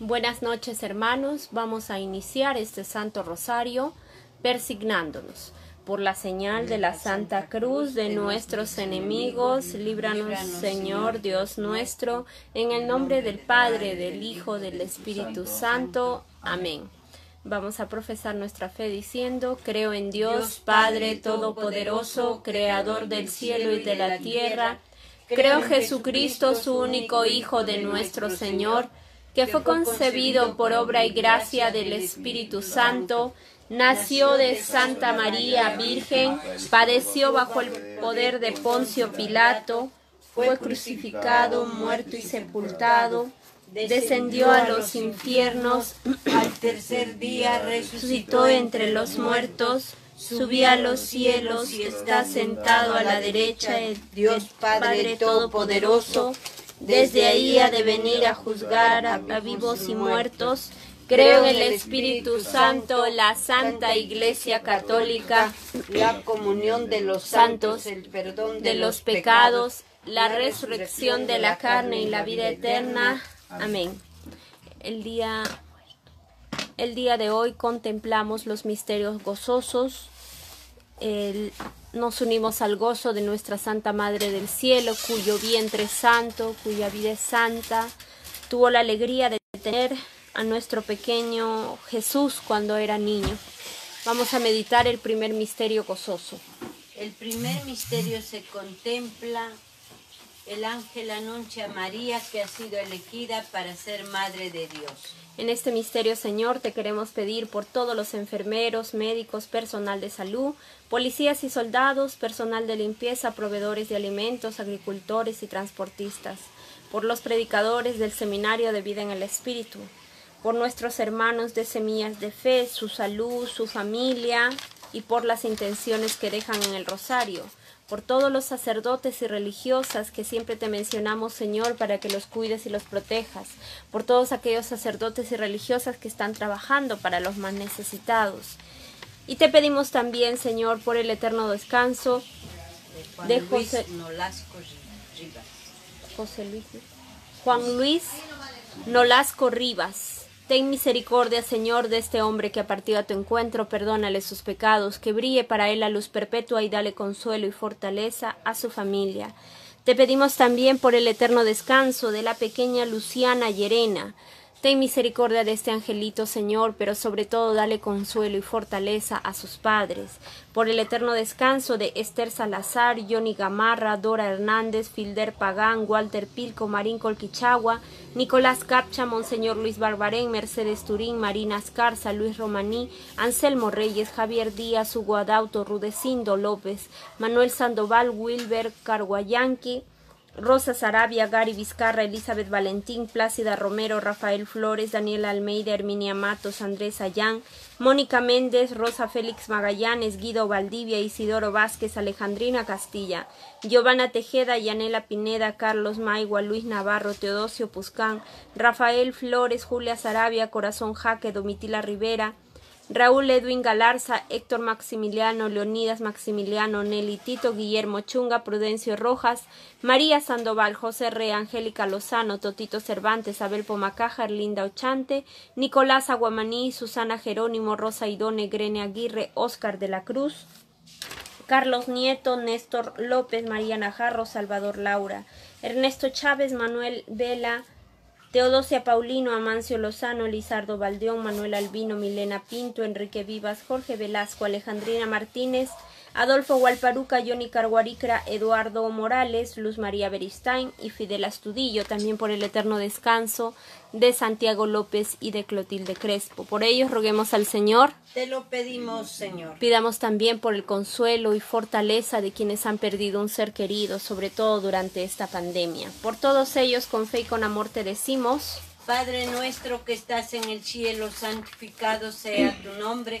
Buenas noches hermanos, vamos a iniciar este Santo Rosario persignándonos. Por la señal de la Santa Cruz de nuestros enemigos, líbranos Señor Dios nuestro, en el nombre del Padre, del Hijo, del Espíritu Santo. Amén. Vamos a profesar nuestra fe diciendo, creo en Dios, Padre Todopoderoso, Creador del cielo y de la tierra. Creo en Jesucristo, su único Hijo de nuestro Señor que fue concebido por obra y gracia del Espíritu Santo, nació de Santa María Virgen, padeció bajo el poder de Poncio Pilato, fue crucificado, muerto y sepultado, descendió a los infiernos, al tercer día resucitó entre los muertos, subió a los cielos y está sentado a la derecha de Dios Padre Todopoderoso desde ahí ha de venir a juzgar a, vivos y muertos. Creo en el Espíritu Santo, la Santa Iglesia Católica, la comunión de los santos, el perdón de los pecados, la resurrección de la carne y la vida eterna. Amén. El día, el día de hoy contemplamos los misterios gozosos. Nos unimos al gozo de nuestra Santa Madre del Cielo, cuyo vientre es santo, cuya vida es santa. Tuvo la alegría de tener a nuestro pequeño Jesús cuando era niño. Vamos a meditar el primer misterio gozoso. El primer misterio se contempla el ángel anuncia a María que ha sido elegida para ser madre de Dios. En este misterio, Señor, te queremos pedir por todos los enfermeros, médicos, personal de salud, policías y soldados, personal de limpieza, proveedores de alimentos, agricultores y transportistas, por los predicadores del Seminario de Vida en el Espíritu, por nuestros hermanos de Semillas de Fe, su salud, su familia y por las intenciones que dejan en el rosario por todos los sacerdotes y religiosas que siempre te mencionamos, Señor, para que los cuides y los protejas, por todos aquellos sacerdotes y religiosas que están trabajando para los más necesitados. Y te pedimos también, Señor, por el eterno descanso de José, José Luis, Juan Luis Nolasco Rivas Ten misericordia, Señor, de este hombre que ha partido a tu encuentro, perdónale sus pecados, que brille para él la luz perpetua y dale consuelo y fortaleza a su familia. Te pedimos también por el eterno descanso de la pequeña Luciana Llerena, Ten misericordia de este angelito, Señor, pero sobre todo dale consuelo y fortaleza a sus padres. Por el eterno descanso de Esther Salazar, Johnny Gamarra, Dora Hernández, Filder Pagán, Walter Pilco, Marín Colquichagua, Nicolás Capcha, Monseñor Luis Barbarén, Mercedes Turín, Marina Escarza, Luis Romaní, Anselmo Reyes, Javier Díaz, Hugo Adauto, Rudecindo López, Manuel Sandoval, Wilber Carguayanqui, Rosa Sarabia, Gary Vizcarra, Elizabeth Valentín, Plácida Romero, Rafael Flores, Daniela Almeida, Herminia Matos, Andrés Ayán, Mónica Méndez, Rosa Félix Magallanes, Guido Valdivia, Isidoro Vázquez, Alejandrina Castilla, Giovanna Tejeda, Yanela Pineda, Carlos Maigua, Luis Navarro, Teodosio Puscán, Rafael Flores, Julia Sarabia, Corazón Jaque, Domitila Rivera, Raúl Edwin Galarza, Héctor Maximiliano, Leonidas Maximiliano, Nelly Tito, Guillermo Chunga, Prudencio Rojas, María Sandoval, José Re, Angélica Lozano, Totito Cervantes, Abel Pomacaja, Linda Ochante, Nicolás Aguamaní, Susana Jerónimo, Rosa Idone, Grene Aguirre, Óscar de la Cruz, Carlos Nieto, Néstor López, María Najarro, Salvador Laura, Ernesto Chávez, Manuel Vela, Teodosia Paulino, Amancio Lozano, Lizardo Valdeón, Manuel Albino, Milena Pinto, Enrique Vivas, Jorge Velasco, Alejandrina Martínez, Adolfo Gualparuca, Johnny Carguaricra, Eduardo Morales, Luz María Beristain y Fidel Astudillo, también por el eterno descanso de Santiago López y de Clotilde Crespo. Por ellos roguemos al Señor. Te lo pedimos, Señor. Pidamos también por el consuelo y fortaleza de quienes han perdido un ser querido, sobre todo durante esta pandemia. Por todos ellos, con fe y con amor te decimos. Padre nuestro que estás en el cielo, santificado sea tu nombre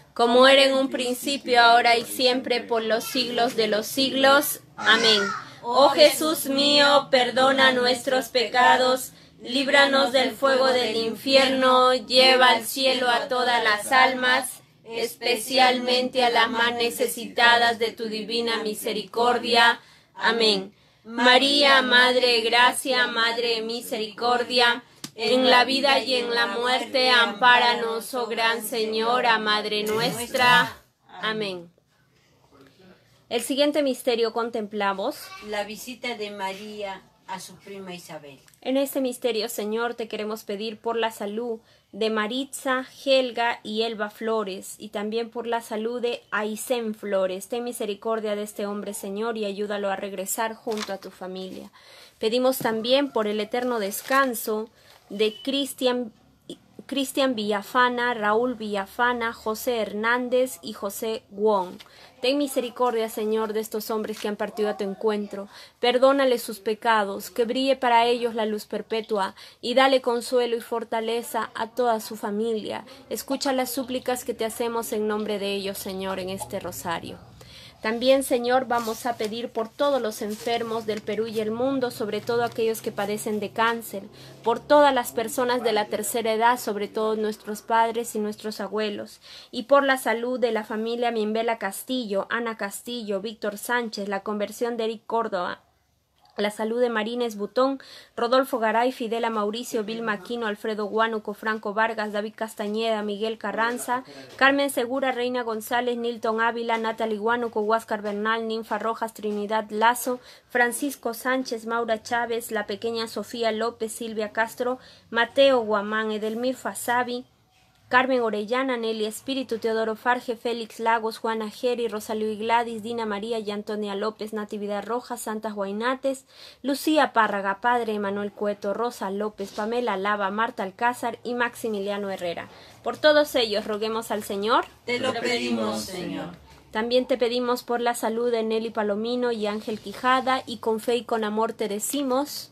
Como era en un principio, ahora y siempre, por los siglos de los siglos. Amén. Oh Jesús mío, perdona nuestros pecados, líbranos del fuego del infierno, lleva al cielo a todas las almas especialmente a las más necesitadas de tu divina misericordia. Amén. María, Madre Gracia, Madre Misericordia, en la vida y en la muerte, ampáranos, oh Gran Señora, Madre nuestra. Amén. El siguiente misterio contemplamos. La visita de María a su prima Isabel. En este misterio, Señor, te queremos pedir por la salud de Maritza, Helga y Elba Flores, y también por la salud de Aysén Flores. Ten misericordia de este hombre, Señor, y ayúdalo a regresar junto a tu familia. Pedimos también por el eterno descanso de Cristian Cristian Villafana, Raúl Villafana, José Hernández y José Wong. Ten misericordia, Señor, de estos hombres que han partido a tu encuentro. Perdónale sus pecados, que brille para ellos la luz perpetua, y dale consuelo y fortaleza a toda su familia. Escucha las súplicas que te hacemos en nombre de ellos, Señor, en este rosario. También, Señor, vamos a pedir por todos los enfermos del Perú y el mundo, sobre todo aquellos que padecen de cáncer, por todas las personas de la tercera edad, sobre todo nuestros padres y nuestros abuelos, y por la salud de la familia Mimbela Castillo, Ana Castillo, Víctor Sánchez, la conversión de Eric Córdoba, la salud de Marines Butón, Rodolfo Garay, Fidela Mauricio, Vilma Aquino, Alfredo Guánuco, Franco Vargas, David Castañeda, Miguel Carranza, Carmen Segura, Reina González, Nilton Ávila, Natalie Guánuco, Huáscar Bernal, Ninfa Rojas, Trinidad Lazo, Francisco Sánchez, Maura Chávez, la pequeña Sofía López, Silvia Castro, Mateo Guamán, Edelmir Fasabi, Carmen Orellana, Nelly Espíritu, Teodoro Farge, Félix Lagos, Juana Geri, Rosalío y Gladys, Dina María y Antonia López, Natividad Rojas, Santas Guainates, Lucía Párraga, Padre Emanuel Cueto, Rosa López, Pamela Lava, Marta Alcázar y Maximiliano Herrera. Por todos ellos roguemos al Señor. Te lo pedimos, Señor. También te pedimos por la salud de Nelly Palomino y Ángel Quijada, y con fe y con amor te decimos.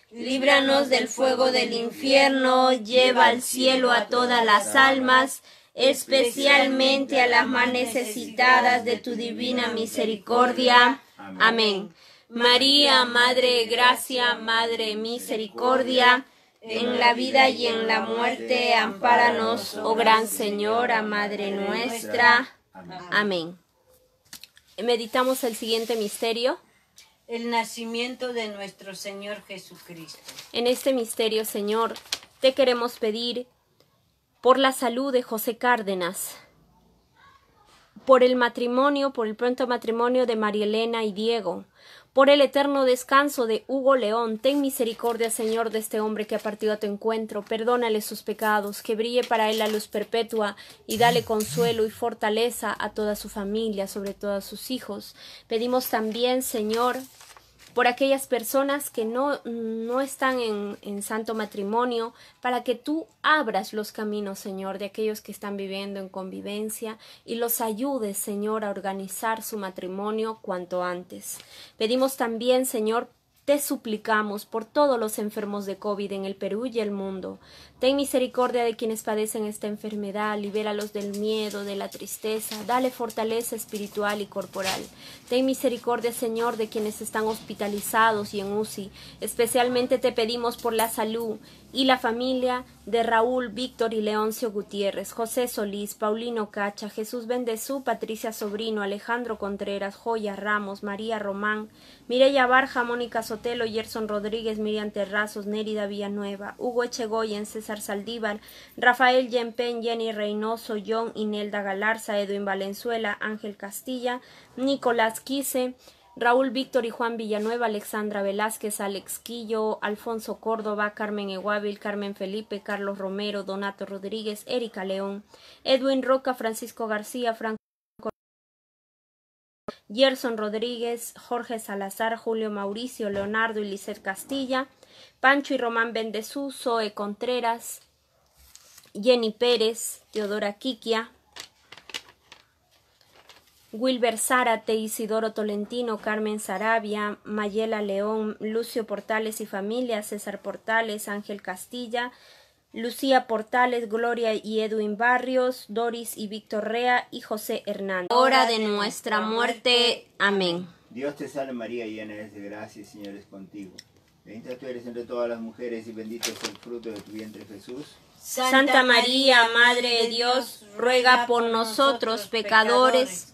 líbranos del fuego del infierno, lleva al cielo a todas las almas, especialmente a las más necesitadas de tu divina misericordia. Amén. María, Madre de Gracia, Madre de Misericordia, en la vida y en la muerte, ampáranos, oh Gran Señora, Madre nuestra. Amén. Meditamos el siguiente misterio. El nacimiento de nuestro Señor Jesucristo. En este misterio, Señor, te queremos pedir por la salud de José Cárdenas, por el matrimonio, por el pronto matrimonio de María Elena y Diego, por el eterno descanso de Hugo León, ten misericordia, Señor, de este hombre que ha partido a tu encuentro, perdónale sus pecados, que brille para él la luz perpetua, y dale consuelo y fortaleza a toda su familia, sobre todos sus hijos. Pedimos también, Señor, por aquellas personas que no, no están en, en, santo matrimonio, para que tú abras los caminos, Señor, de aquellos que están viviendo en convivencia y los ayudes, Señor, a organizar su matrimonio cuanto antes. Pedimos también, Señor, te suplicamos por todos los enfermos de COVID en el Perú y el mundo. Ten misericordia de quienes padecen esta enfermedad, libéralos del miedo, de la tristeza, dale fortaleza espiritual y corporal. Ten misericordia, Señor, de quienes están hospitalizados y en UCI. Especialmente te pedimos por la salud y la familia de Raúl, Víctor y Leoncio Gutiérrez, José Solís, Paulino Cacha, Jesús Bendezú, Patricia Sobrino, Alejandro Contreras, Joya Ramos, María Román, Mireya Barja, Mónica Sotelo, Gerson Rodríguez, Miriam Terrazos, Nérida Villanueva, Hugo Echegoyen, César Saldívar, Rafael Yempen, Jenny Reynoso, John Inelda Galarza, Edwin Valenzuela, Ángel Castilla, Nicolás Quise, Raúl Víctor y Juan Villanueva, Alexandra Velázquez, Alex Quillo, Alfonso Córdoba, Carmen Eguávil, Carmen Felipe, Carlos Romero, Donato Rodríguez, Erika León, Edwin Roca, Francisco García, Franco Gerson Rodríguez, Jorge Salazar, Julio Mauricio, Leonardo y Lizeth Castilla, Pancho y Román Bendezú, Zoe Contreras, Jenny Pérez, Teodora Quiquia, Wilber Zárate, Isidoro Tolentino, Carmen Sarabia, Mayela León, Lucio Portales y familia, César Portales, Ángel Castilla, Lucía Portales, Gloria y Edwin Barrios, Doris y Víctor Rea y José Hernández. Hora de nuestra muerte. Amén. Dios te salve María, llena eres de gracia, el Señor es contigo. Bendita tú eres entre todas las mujeres y bendito es el fruto de tu vientre Jesús. Santa María, Madre de Dios, ruega por nosotros pecadores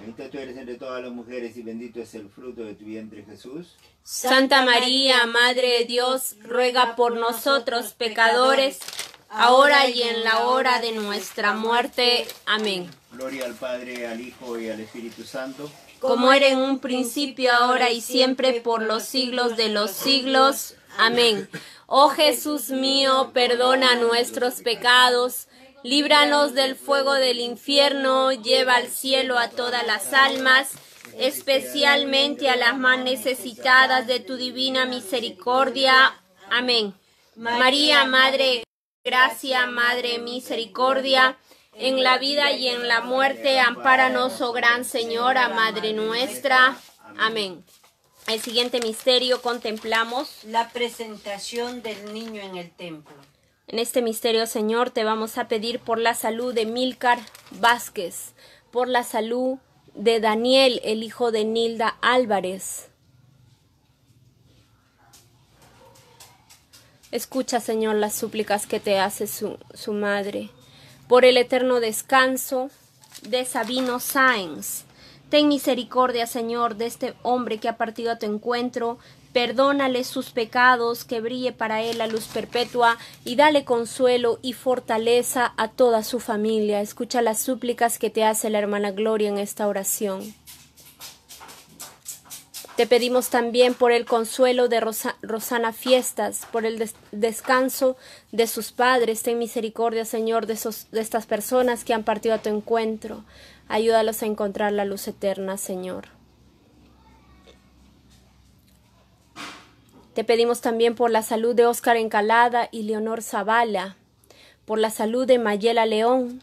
Bendita tú eres entre todas las mujeres y bendito es el fruto de tu vientre Jesús. Santa María, Madre de Dios, ruega por nosotros pecadores, ahora y en la hora de nuestra muerte. Amén. Gloria al Padre, al Hijo y al Espíritu Santo. como era en un principio, ahora y siempre, por los siglos de los siglos. Amén. Oh Jesús mío, perdona nuestros pecados, líbranos del fuego del infierno, lleva al cielo a todas las almas, especialmente a las más necesitadas de tu divina misericordia. Amén. María, Madre, gracia, Madre, misericordia, en la vida y en la muerte, ampáranos, oh Gran Señora, Madre nuestra. Amén. El siguiente misterio contemplamos. La presentación del niño en el templo. En este misterio, Señor, te vamos a pedir por la salud de Milcar Vázquez, por la salud de Daniel, el hijo de Nilda Álvarez. Escucha, Señor, las súplicas que te hace su, su madre. Por el eterno descanso de Sabino Sáenz. Ten misericordia, Señor, de este hombre que ha partido a tu encuentro. Perdónale sus pecados, que brille para él la luz perpetua, y dale consuelo y fortaleza a toda su familia. Escucha las súplicas que te hace la hermana Gloria en esta oración. Te pedimos también por el consuelo de Rosa- Rosana Fiestas, por el des- descanso de sus padres. Ten misericordia, Señor, de, de estas personas que han partido a tu encuentro. Ayúdalos a encontrar la luz eterna, Señor. Te pedimos también por la salud de Óscar Encalada y Leonor Zavala, por la salud de Mayela León,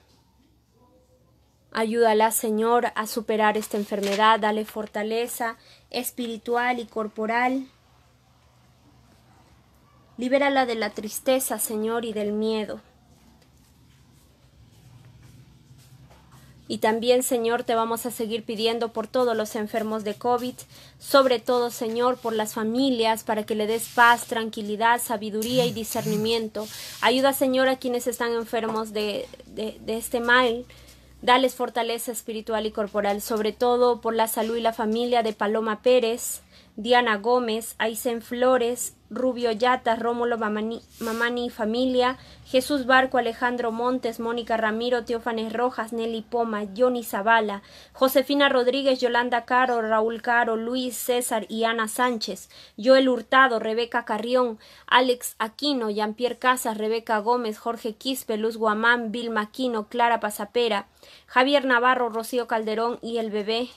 Ayúdala, Señor, a superar esta enfermedad, dale fortaleza espiritual y corporal. Libérala de la tristeza, Señor, y del miedo. Y también, Señor, te vamos a seguir pidiendo por todos los enfermos de COVID, sobre todo, Señor, por las familias, para que le des paz, tranquilidad, sabiduría y discernimiento. Ayuda, Señor, a quienes están enfermos de, de, este mal. Dales fortaleza espiritual y corporal, sobre todo por la salud y la familia de Paloma Pérez, Diana Gómez, Aysén Flores, Rubio Yata, Rómulo Mamani, familia, Jesús Barco, Alejandro Montes, Mónica Ramiro, Teófanes Rojas, Nelly Poma, Johnny Zavala, Josefina Rodríguez, Yolanda Caro, Raúl Caro, Luis César y Ana Sánchez, Joel Hurtado, Rebeca Carrión, Alex Aquino, Jean-Pierre Casas, Rebeca Gómez, Jorge Quispe, Luz Guamán, Vilma Aquino, Clara Pasapera, Javier Navarro, Rocío Calderón y el bebé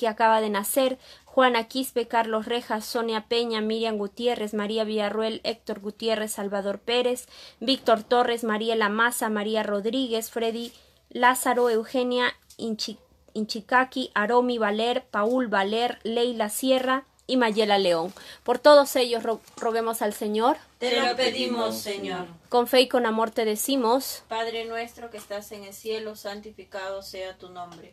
que acaba de nacer, Juana Quispe, Carlos Rejas, Sonia Peña, Miriam Gutiérrez, María Villarruel, Héctor Gutiérrez, Salvador Pérez, Víctor Torres, Mariela Maza, María Rodríguez, Freddy Lázaro, Eugenia Inchi- Inchicaki, Aromi Valer, Paul Valer, Leila Sierra y Mayela León. Por todos ellos ro- roguemos al Señor. Te lo pedimos, Señor. Con fe y con amor te decimos. Padre nuestro que estás en el cielo, santificado sea tu nombre.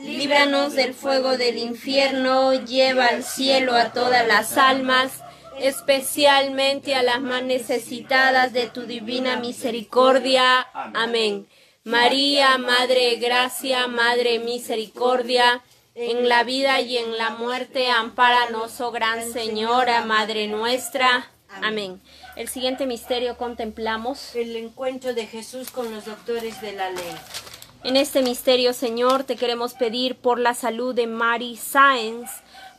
líbranos del fuego del infierno, lleva al cielo a todas las almas, especialmente a las más necesitadas de tu divina misericordia. Amén. María, Madre Gracia, Madre Misericordia, en la vida y en la muerte, ampáranos, oh Gran Señora, Madre nuestra. Amén. El siguiente misterio contemplamos El encuentro de Jesús con los doctores de la ley. En este misterio, Señor, te queremos pedir por la salud de Mary Sáenz,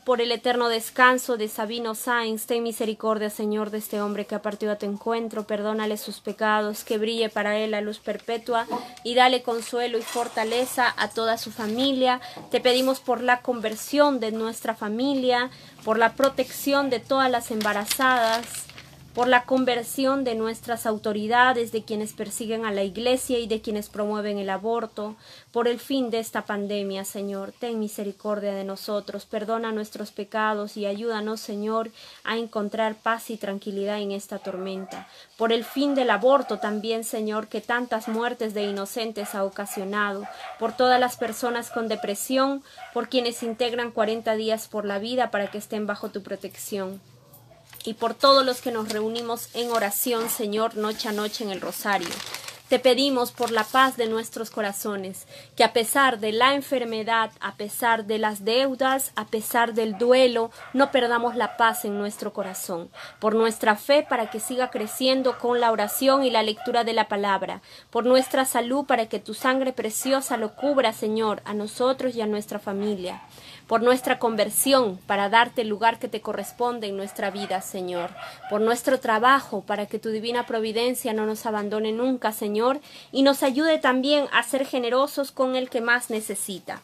por el eterno descanso de Sabino Sáenz. Ten misericordia, Señor, de este hombre que ha partido a tu encuentro. Perdónale sus pecados, que brille para él la luz perpetua y dale consuelo y fortaleza a toda su familia. Te pedimos por la conversión de nuestra familia, por la protección de todas las embarazadas por la conversión de nuestras autoridades, de quienes persiguen a la Iglesia y de quienes promueven el aborto, por el fin de esta pandemia, Señor. Ten misericordia de nosotros, perdona nuestros pecados y ayúdanos, Señor, a encontrar paz y tranquilidad en esta tormenta. Por el fin del aborto también, Señor, que tantas muertes de inocentes ha ocasionado, por todas las personas con depresión, por quienes integran 40 días por la vida para que estén bajo tu protección y por todos los que nos reunimos en oración, Señor, noche a noche en el rosario. Te pedimos por la paz de nuestros corazones, que a pesar de la enfermedad, a pesar de las deudas, a pesar del duelo, no perdamos la paz en nuestro corazón, por nuestra fe para que siga creciendo con la oración y la lectura de la palabra, por nuestra salud para que tu sangre preciosa lo cubra, Señor, a nosotros y a nuestra familia por nuestra conversión para darte el lugar que te corresponde en nuestra vida, Señor, por nuestro trabajo para que tu divina providencia no nos abandone nunca, Señor, y nos ayude también a ser generosos con el que más necesita.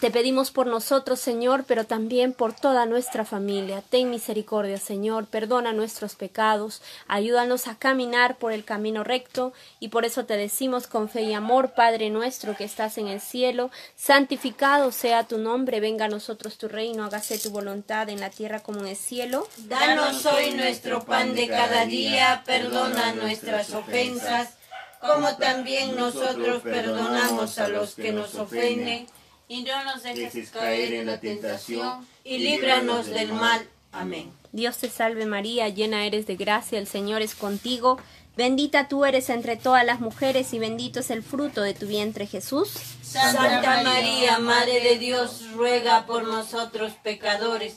Te pedimos por nosotros, Señor, pero también por toda nuestra familia. Ten misericordia, Señor, perdona nuestros pecados, ayúdanos a caminar por el camino recto, y por eso te decimos con fe y amor, Padre nuestro que estás en el cielo, santificado sea tu nombre, venga a nosotros tu reino, hágase tu voluntad en la tierra como en el cielo. Danos hoy nuestro pan de cada día, perdona nuestras ofensas, como también nosotros perdonamos a los que nos ofenden y no nos dejes Dejes caer en la tentación. y líbranos del mal. Amén. Dios te salve María, llena eres de gracia, el Señor es contigo. Bendita tú eres entre todas las mujeres y bendito es el fruto de tu vientre Jesús. Santa María, Madre de Dios, ruega por nosotros pecadores,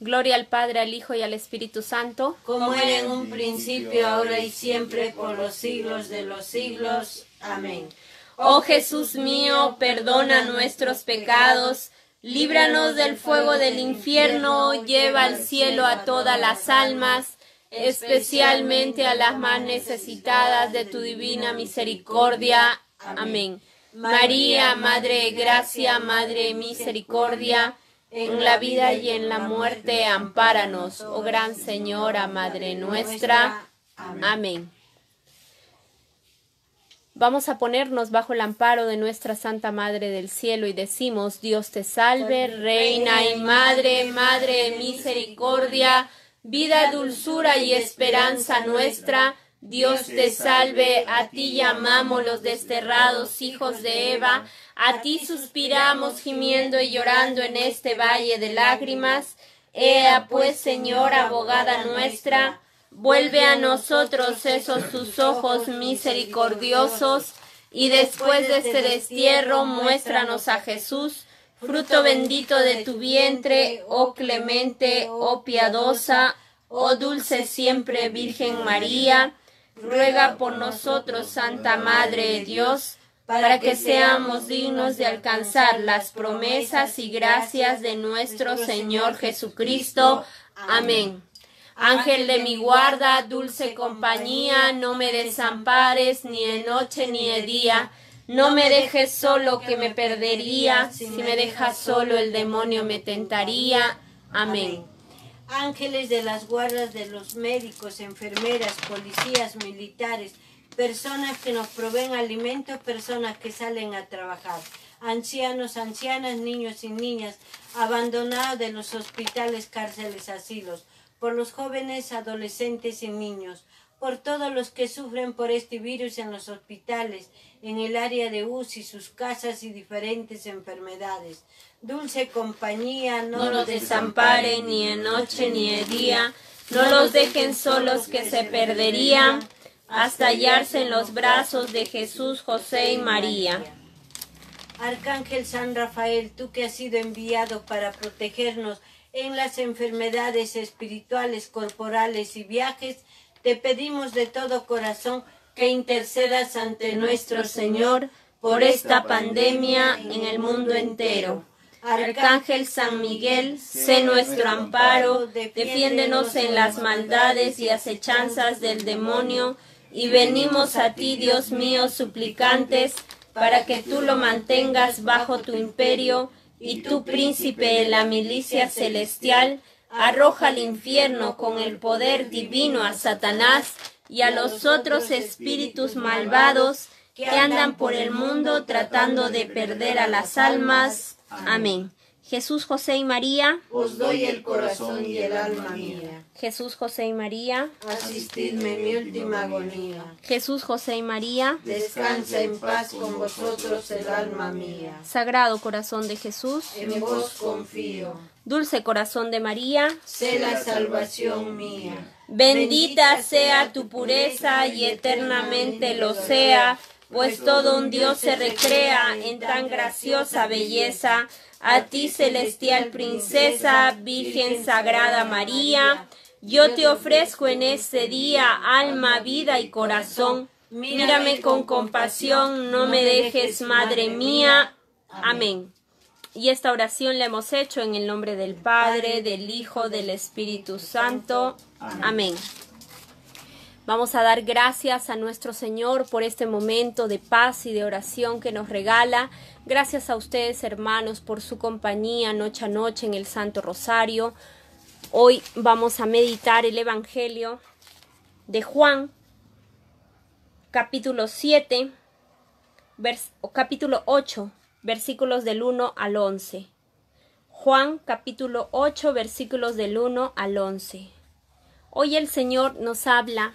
Gloria al Padre, al Hijo y al Espíritu Santo. Como era en un principio, ahora y siempre, por los siglos de los siglos. Amén. Oh Jesús mío, perdona nuestros pecados, líbranos del fuego del infierno, lleva al cielo a todas las almas, especialmente a las más necesitadas de tu divina misericordia. Amén. María, Madre de Gracia, Madre de Misericordia, en la vida y en la muerte, ampáranos, oh Gran Señora, Madre nuestra. Amén. Vamos a ponernos bajo el amparo de nuestra Santa Madre del Cielo y decimos, Dios te salve, Reina y Madre, Madre de misericordia, vida, dulzura y esperanza nuestra. Dios te salve, a ti llamamos los desterrados hijos de Eva, a ti suspiramos gimiendo y llorando en este valle de lágrimas. Ea pues, Señora, abogada nuestra, vuelve a nosotros esos tus ojos misericordiosos, y después de este destierro muéstranos a Jesús, fruto bendito de tu vientre, oh clemente, oh piadosa, oh dulce siempre Virgen María, ruega por nosotros, Santa Madre de Dios, para que seamos dignos de alcanzar las promesas y gracias de nuestro Señor Jesucristo. Amén. Ángel de mi guarda, dulce compañía, no me desampares ni de noche ni de día. No me dejes solo que me perdería, si me dejas solo el demonio me tentaría. Amén. Ángeles de las guardas de los médicos, enfermeras, policías, militares, personas que nos proveen alimentos, personas que salen a trabajar, ancianos, ancianas, niños y niñas, abandonados de los hospitales, cárceles, asilos, por los jóvenes, adolescentes y niños, por todos los que sufren por este virus en los hospitales, en el área de UCI, sus casas y diferentes enfermedades. Dulce compañía, no, No los desamparen ni de noche ni de día, no los dejen solos que se perderían, hasta hallarse en los brazos de Jesús, José y María. Arcángel San Rafael, tú que has sido enviado para protegernos en las enfermedades espirituales, corporales y viajes, te pedimos de todo corazón que intercedas ante nuestro Señor por esta pandemia en el mundo entero. Arcángel San Miguel, sé nuestro amparo, defiéndenos en las maldades y acechanzas del demonio, y venimos a ti, Dios mío, suplicantes, para que tú lo mantengas bajo tu imperio, y tú, príncipe de la milicia celestial, arroja al infierno con el poder divino a Satanás y a los otros espíritus malvados que andan por el mundo tratando de perder a las almas. Amén. Jesús, José y María, os doy el corazón y el alma mía. Jesús, José y María, asistidme en mi última agonía. Jesús, José y María, descansa en paz con vosotros el alma mía. Sagrado corazón de Jesús, en vos confío. Dulce corazón de María, sé la salvación mía. Bendita sea tu pureza y eternamente lo sea, pues todo un Dios se recrea en tan graciosa belleza a ti, celestial princesa, Virgen Sagrada María, yo te ofrezco en este día alma, vida y corazón. Mírame con compasión, no me dejes, Madre mía. Amén. Y esta oración la hemos hecho en el nombre del Padre, del Hijo, del Espíritu Santo. Amén. Vamos a dar gracias a nuestro Señor por este momento de paz y de oración que nos regala. Gracias a ustedes, hermanos, por su compañía noche a noche en el Santo Rosario. Hoy vamos a meditar el Evangelio de Juan, capítulo 7, o capítulo 8, versículos del 1 al 11. Juan, capítulo 8, versículos del 1 al 11. Hoy el Señor nos habla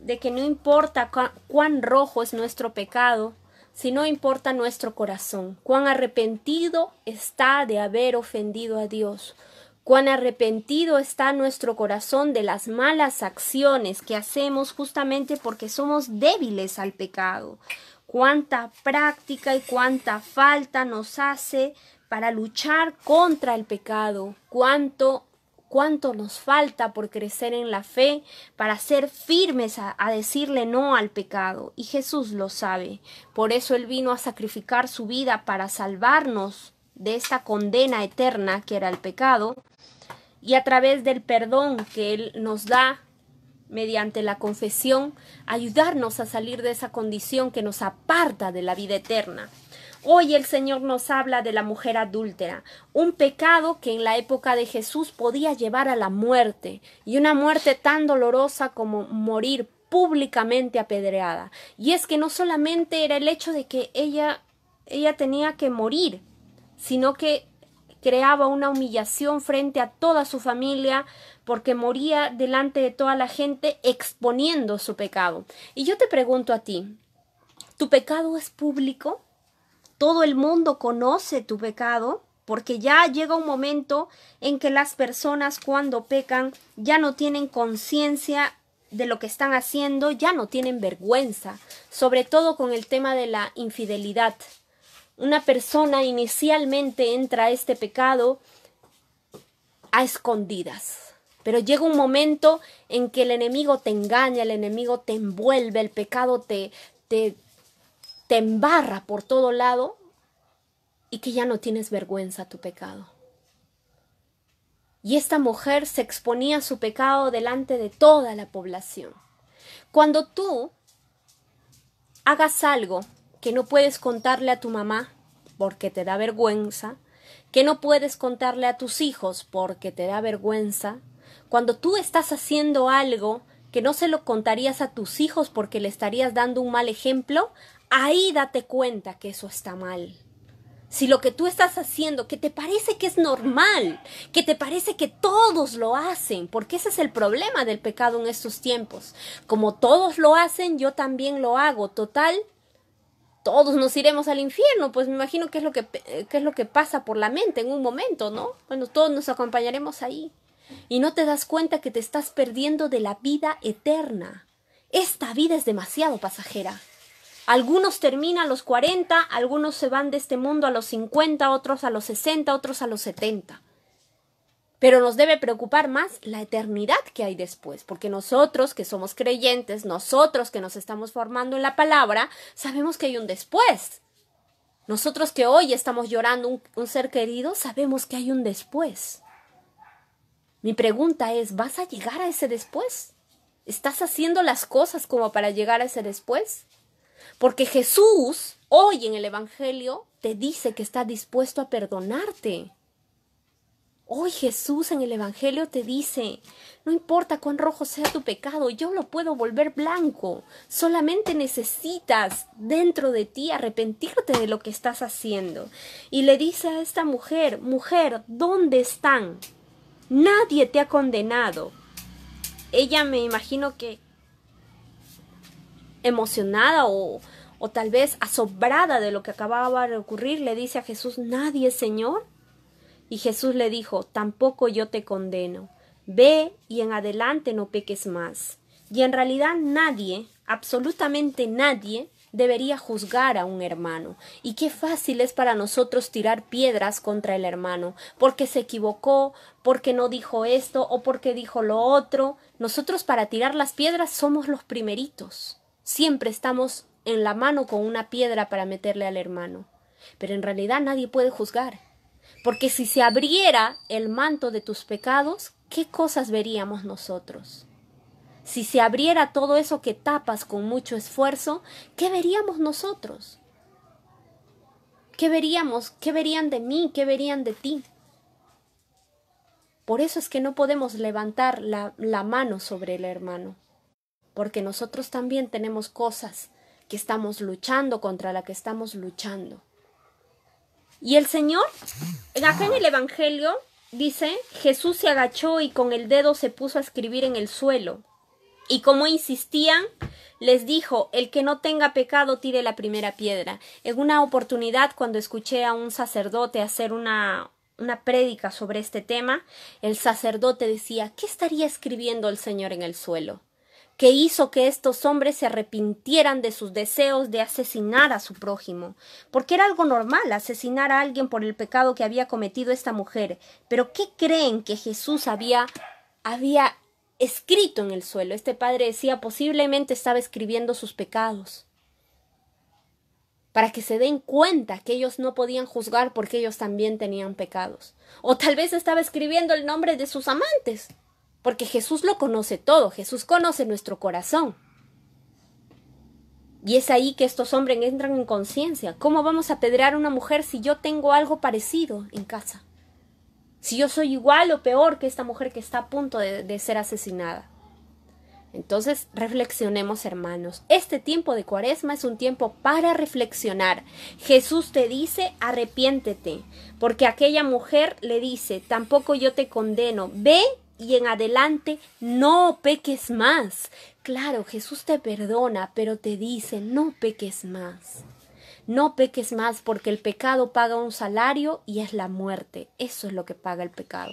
de que no importa cuán rojo es nuestro pecado, si no importa nuestro corazón, cuán arrepentido está de haber ofendido a Dios, cuán arrepentido está nuestro corazón de las malas acciones que hacemos justamente porque somos débiles al pecado, cuánta práctica y cuánta falta nos hace para luchar contra el pecado, cuánto cuánto nos falta por crecer en la fe para ser firmes a, decirle no al pecado. Y Jesús lo sabe. Por eso Él vino a sacrificar su vida para salvarnos de esta condena eterna que era el pecado. Y a través del perdón que Él nos da mediante la confesión, ayudarnos a salir de esa condición que nos aparta de la vida eterna. Hoy el Señor nos habla de la mujer adúltera, un pecado que en la época de Jesús podía llevar a la muerte, y una muerte tan dolorosa como morir públicamente apedreada. Y es que no solamente era el hecho de que ella ella tenía que morir, sino que creaba una humillación frente a toda su familia porque moría delante de toda la gente exponiendo su pecado. Y yo te pregunto a ti, ¿tu pecado es público? Todo el mundo conoce tu pecado, porque ya llega un momento en que las personas cuando pecan ya no tienen conciencia de lo que están haciendo, ya no tienen vergüenza, sobre todo con el tema de la infidelidad. Una persona inicialmente entra a este pecado a escondidas. Pero llega un momento en que el enemigo te engaña, el enemigo te envuelve, el pecado te, te, te embarra por todo lado y que ya no tienes vergüenza a tu pecado. Y esta mujer se exponía su pecado delante de toda la población. Cuando tú hagas algo que no puedes contarle a tu mamá porque te da vergüenza, que no puedes contarle a tus hijos porque te da vergüenza, cuando tú estás haciendo algo que no se lo contarías a tus hijos porque le estarías dando un mal ejemplo, ahí date cuenta que eso está mal. Si lo que tú estás haciendo, que te parece que es normal, que te parece que todos lo hacen, porque ese es el problema del pecado en estos tiempos. Como todos lo hacen, yo también lo hago. Total, todos nos iremos al infierno, pues me imagino que es lo que, es lo que pasa por la mente en un momento, ¿no? Bueno, todos nos acompañaremos ahí. Y no te das cuenta que te estás perdiendo de la vida eterna. Esta vida es demasiado pasajera. Algunos terminan a los 40, algunos se van de este mundo a los 50, otros a los 60, otros a los 70. Pero nos debe preocupar más la eternidad que hay después, porque nosotros que somos creyentes, nosotros que nos estamos formando en la palabra, sabemos que hay un después. Nosotros que hoy estamos llorando un, un ser querido, sabemos que hay un después. Mi pregunta es, ¿vas a llegar a ese después? ¿Estás haciendo las cosas como para llegar a ese después? Porque Jesús, hoy en el Evangelio, te dice que está dispuesto a perdonarte. Hoy Jesús en el Evangelio te dice, no importa cuán rojo sea tu pecado, yo lo puedo volver blanco. Solamente necesitas dentro de ti arrepentirte de lo que estás haciendo. Y le dice a esta mujer, mujer, ¿dónde están? Nadie te ha condenado. Ella me imagino que emocionada o, o tal vez asombrada de lo que acababa de ocurrir, le dice a Jesús, nadie, Señor. Y Jesús le dijo, tampoco yo te condeno. Ve y en adelante no peques más. Y en realidad nadie, absolutamente nadie, debería juzgar a un hermano. Y qué fácil es para nosotros tirar piedras contra el hermano, porque se equivocó, porque no dijo esto o porque dijo lo otro. Nosotros para tirar las piedras somos los primeritos. Siempre estamos en la mano con una piedra para meterle al hermano. Pero en realidad nadie puede juzgar. Porque si se abriera el manto de tus pecados, ¿qué cosas veríamos nosotros? Si se abriera todo eso que tapas con mucho esfuerzo, ¿qué veríamos nosotros? ¿Qué veríamos? ¿Qué verían de mí? ¿Qué verían de ti? Por eso es que no podemos levantar la, la mano sobre el hermano, porque nosotros también tenemos cosas que estamos luchando contra la que estamos luchando. Y el Señor, acá en el Evangelio, dice, Jesús se agachó y con el dedo se puso a escribir en el suelo. Y como insistían, les dijo, el que no tenga pecado tire la primera piedra. En una oportunidad, cuando escuché a un sacerdote hacer una, una prédica sobre este tema, el sacerdote decía, ¿qué estaría escribiendo el Señor en el suelo? Que hizo que estos hombres se arrepintieran de sus deseos de asesinar a su prójimo, porque era algo normal asesinar a alguien por el pecado que había cometido esta mujer. Pero ¿qué creen que Jesús había había escrito en el suelo? Este padre decía posiblemente estaba escribiendo sus pecados para que se den cuenta que ellos no podían juzgar porque ellos también tenían pecados. O tal vez estaba escribiendo el nombre de sus amantes, porque Jesús lo conoce todo, Jesús conoce nuestro corazón. Y es ahí que estos hombres entran en conciencia. ¿Cómo vamos a apedrear a una mujer si yo tengo algo parecido en casa? Si yo soy igual o peor que esta mujer que está a punto de, de ser asesinada. Entonces, reflexionemos, hermanos. Este tiempo de cuaresma es un tiempo para reflexionar. Jesús te dice, arrepiéntete, porque aquella mujer le dice, tampoco yo te condeno, ve y en adelante no peques más. Claro, Jesús te perdona, pero te dice no peques más. No peques más porque el pecado paga un salario y es la muerte. Eso es lo que paga el pecado.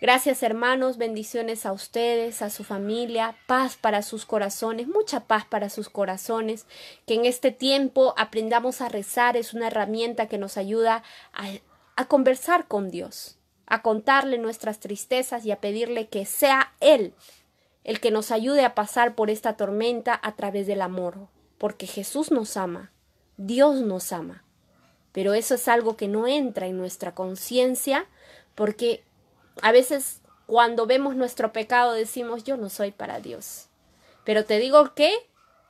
Gracias hermanos, bendiciones a ustedes, a su familia, paz para sus corazones, mucha paz para sus corazones, que en este tiempo aprendamos a rezar, es una herramienta que nos ayuda a, conversar con Dios a contarle nuestras tristezas y a pedirle que sea Él el que nos ayude a pasar por esta tormenta a través del amor, porque Jesús nos ama, Dios nos ama. Pero eso es algo que no entra en nuestra conciencia, porque a veces cuando vemos nuestro pecado decimos yo no soy para Dios. Pero te digo que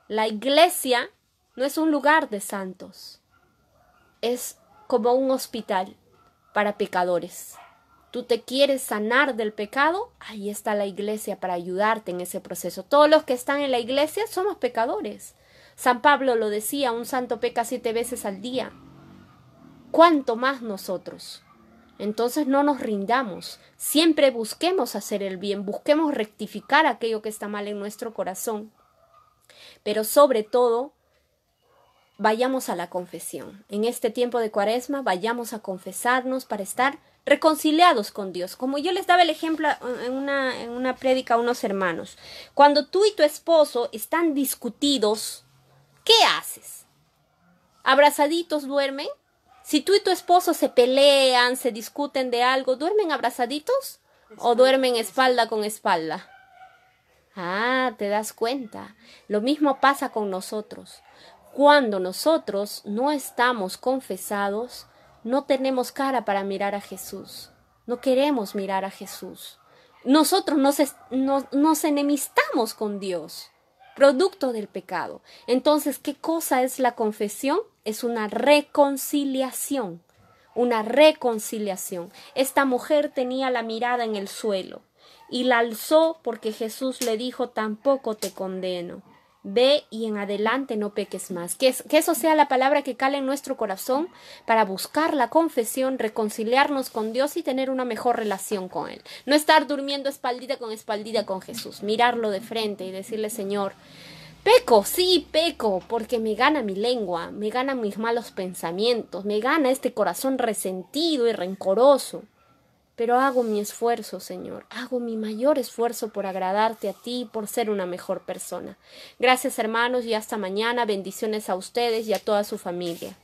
la iglesia no es un lugar de santos, es como un hospital para pecadores tú te quieres sanar del pecado, ahí está la iglesia para ayudarte en ese proceso. Todos los que están en la iglesia somos pecadores. San Pablo lo decía, un santo peca siete veces al día. ¿Cuánto más nosotros? Entonces no nos rindamos, siempre busquemos hacer el bien, busquemos rectificar aquello que está mal en nuestro corazón. Pero sobre todo, vayamos a la confesión. En este tiempo de cuaresma, vayamos a confesarnos para estar reconciliados con Dios. Como yo les daba el ejemplo en una, en una prédica a unos hermanos. Cuando tú y tu esposo están discutidos, ¿qué haces? ¿Abrazaditos duermen? Si tú y tu esposo se pelean, se discuten de algo, ¿duermen abrazaditos? o duermen espalda con espalda. Ah, te das cuenta. Lo mismo pasa con nosotros. Cuando nosotros no estamos confesados, no tenemos cara para mirar a Jesús. No queremos mirar a Jesús. Nosotros nos, nos, enemistamos con Dios, producto del pecado. Entonces, ¿qué cosa es la confesión? Es una reconciliación, una reconciliación. Esta mujer tenía la mirada en el suelo y la alzó porque Jesús le dijo, tampoco te condeno ve y en adelante no peques más. Que, eso sea la palabra que cale en nuestro corazón para buscar la confesión, reconciliarnos con Dios y tener una mejor relación con Él. No estar durmiendo espaldita con espaldita con Jesús, mirarlo de frente y decirle, Señor, peco, sí, peco, porque me gana mi lengua, me ganan mis malos pensamientos, me gana este corazón resentido y rencoroso pero hago mi esfuerzo, Señor, hago mi mayor esfuerzo por agradarte a ti, por ser una mejor persona. Gracias, hermanos, y hasta mañana. Bendiciones a ustedes y a toda su familia.